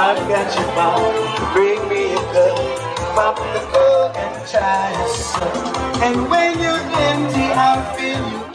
I've got your back. Bring me a cup, pop the book and try suck. And when you're empty, I'll fill you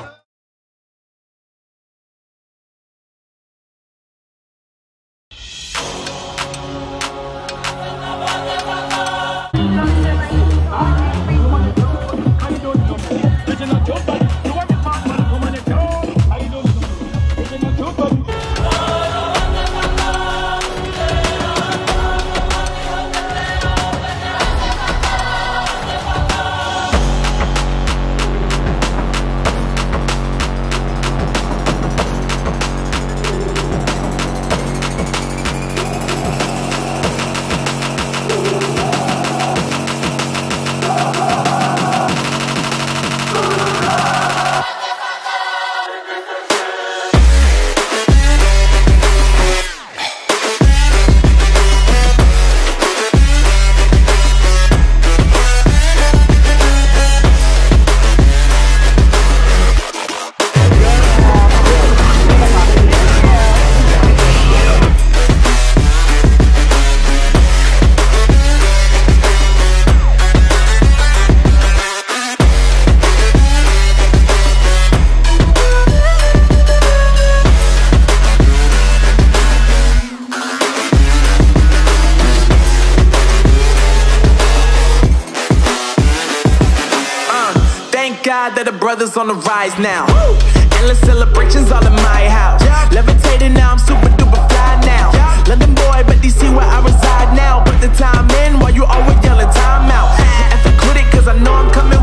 God that the brothers on the rise now. Endless celebrations all in my house. Levitating now, I'm super duper fly now. London boy, but DC where I reside now. Put the time in while you always yelling time out. And for quit it, cause I know I'm coming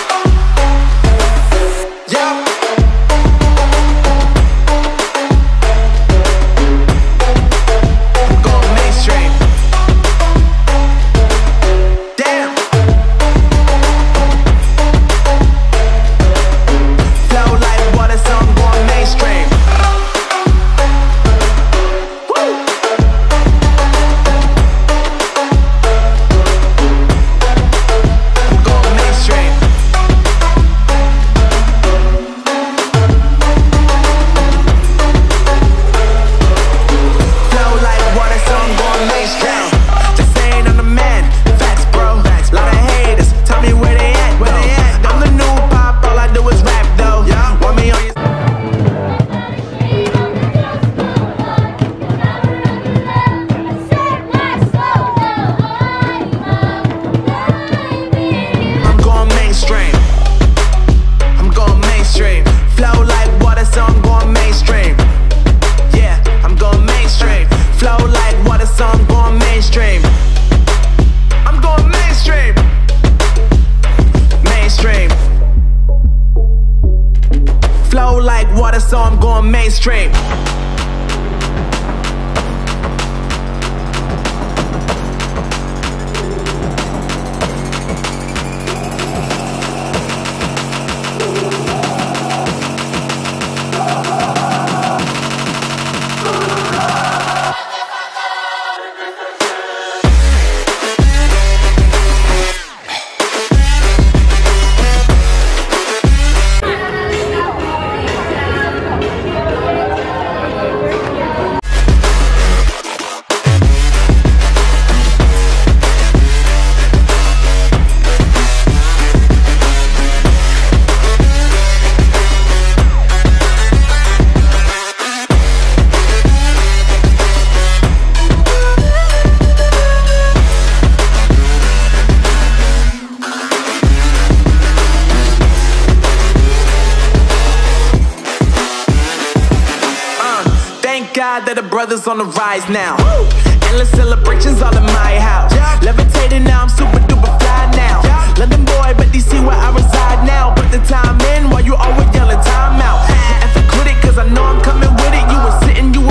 mainstream. So I'm going brothers on the rise now. Endless celebrations all in my house. Levitating now, I'm super duper fly now. London boy, but DC where I reside now. Put the time in while you always yelling time out. And for quit it, cause I know I'm coming with it. You were sitting, you were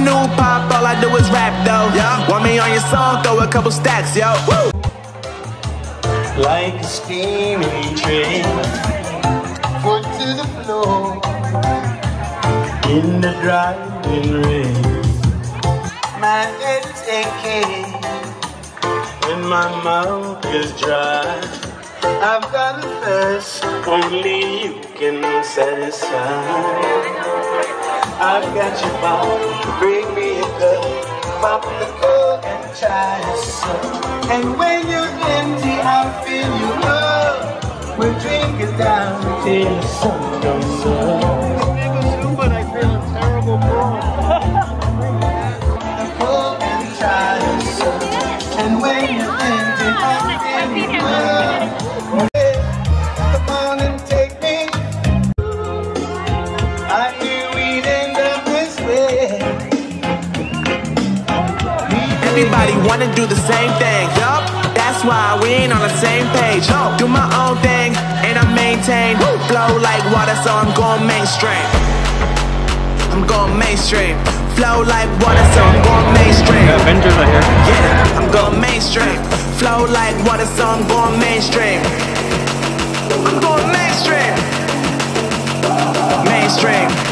I'm new pop, all I do is rap though. Yeah. Want me on your song? Throw a couple stacks, yo. Woo! like a steaming train. Foot to the floor in the driving rain. My head's aching and my mouth is dry. I've got a thirst only you can satisfy. I've got your bottle, bring me a cup, pop the cork and try to suck. And when you're empty, I'll fill you up. We'll drink it down till the sun comes up. Do the same thing. Yup. That's why we ain't on the same page. No. Do my own thing and I maintain. Flow like water, so I'm going mainstream. I'm going mainstream. Flow like water, so I'm going mainstream. Yeah, Avengers are here. Yeah, I'm going mainstream. Flow like water, so I'm going mainstream. I'm going mainstream. Mainstream.